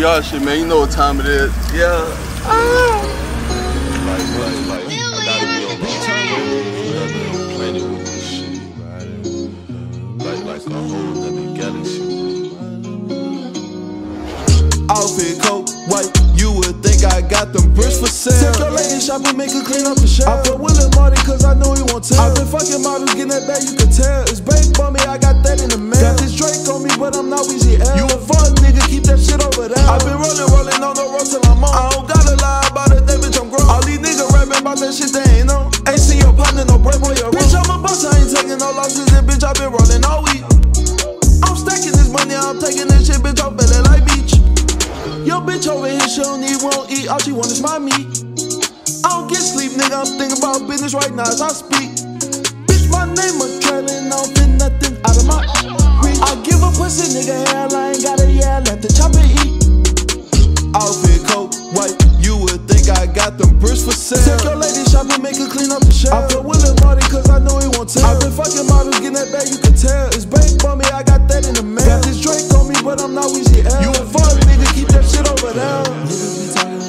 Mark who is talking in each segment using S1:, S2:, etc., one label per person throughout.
S1: y'all shit, man. You know what time it is. Yeah.
S2: Like, like, like, I gotta be on my time. Planet with this shit, man. Like, like a whole nother galaxy.
S3: Outfit coat white, you would think I got them bricks for sale. Take your lady shopping, make her clean up the shelf. I put Willie Marty cause I know he won't tell. I've been fucking models, getting that bag, you can tell. It's bank for me, I got that in the mail. Got this Drake on me, I don't gotta lie about it, that bitch, I'm grown. All these niggas rapping about that shit, they ain't on. Ain't see your partner, no break on your Bitch, I'm a boss, I ain't taking no losses, and bitch, I been rolling all week. I'm stacking this money, I'm taking this shit, bitch, I'm feeling like beach. Yo, bitch over here, she don't need, won't eat, all she want is my meat. I don't get sleep, nigga, I'm thinking about business right now as I speak. Bitch, my name a trailing, I don't fit nothing out of my bricks. Take your lady shopping, make her clean up the shelf. I feel Willie Marty cause I know he won't tell. I've been fucking models, getting that bag, you can tell. It's bank for me, I got that in the mail. Got this Drake on me, but I'm not Weezy L. You a fuck nigga, keep that shit over there. Niggas be talking,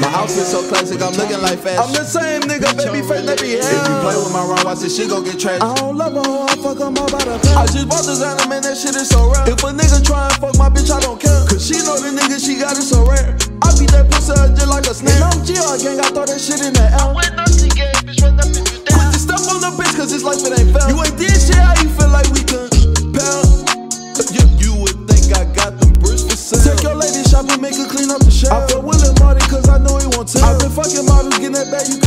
S3: My outfit so classic, I'm looking like fast. I'm the same nigga, baby face, that be hell. If you play with my run, watch this shit gon' get trash. I don't love a hoe, I fuck her my body. I just bought designer, man, that shit is so rare. If a nigga try snake. And I'm GR gang, I throw that shit in the air.
S4: When I see gay, bitch, run up if you
S3: Put
S4: down.
S3: the stuff on the bitch, cause this life it ain't fair. You ain't did shit, how you feel like we compare? You, you would think I got them bricks for sale. Take your lady shopping, make her clean up the shelf. I feel Willie Marty, cause I know he won't tell. I've been fucking models, getting that bag, you can tell. It's